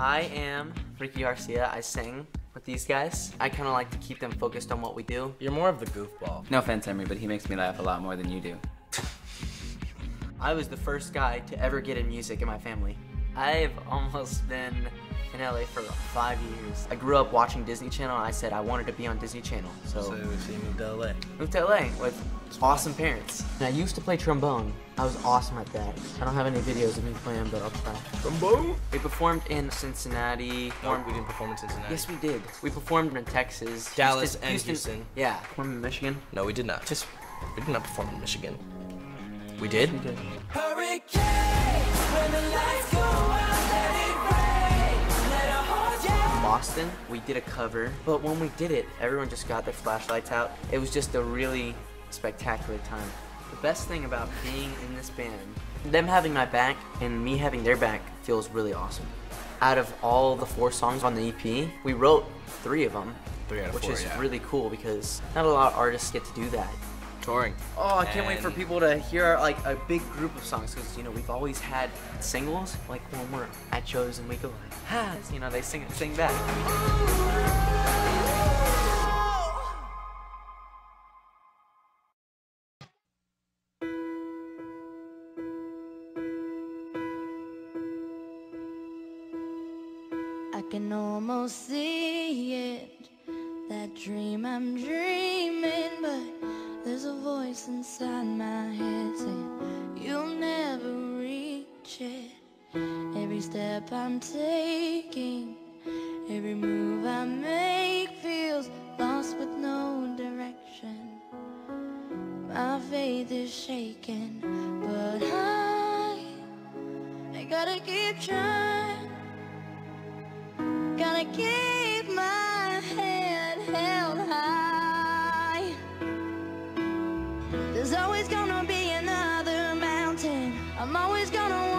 I am Ricky Garcia. I sing with these guys. I kind of like to keep them focused on what we do. You're more of the goofball. No offense, Emery, but he makes me laugh a lot more than you do. I was the first guy to ever get in music in my family. I've almost been in LA for about five years. I grew up watching Disney Channel. I said I wanted to be on Disney Channel, so, So, so you moved to LA. moved to LA with awesome parents. And I used to play trombone. I was awesome at that. I don't have any videos of me playing, but I'll try. Trombone? We performed in Cincinnati. No, we didn't perform in Cincinnati. Yes, we did. We performed in Texas, Dallas, and Houston. Yeah, performed in Michigan. No, we did not. Just we did not perform in Michigan. We did? we did. Boston, we did a cover, but when we did it, everyone just got their flashlights out. It was just a really spectacular time. The best thing about being in this band, them having my back and me having their back feels really awesome. Out of all the four songs on the EP, we wrote three of them, Three out of which four, is yeah. really cool because not a lot of artists get to do that. Touring. Oh, I can't wait for people to hear like a big group of songs because you know we've always had singles like when we're at shows and we go like, ha, you know they sing sing back. I can almost see it, that dream I'm dreaming, but there's a voice inside my head saying you'll never reach it. Every step I'm taking, every move I make feels lost with no direction. My faith is shaking, but I, I gotta keep trying. Gotta keep always gonna be another mountain. I'm always gonna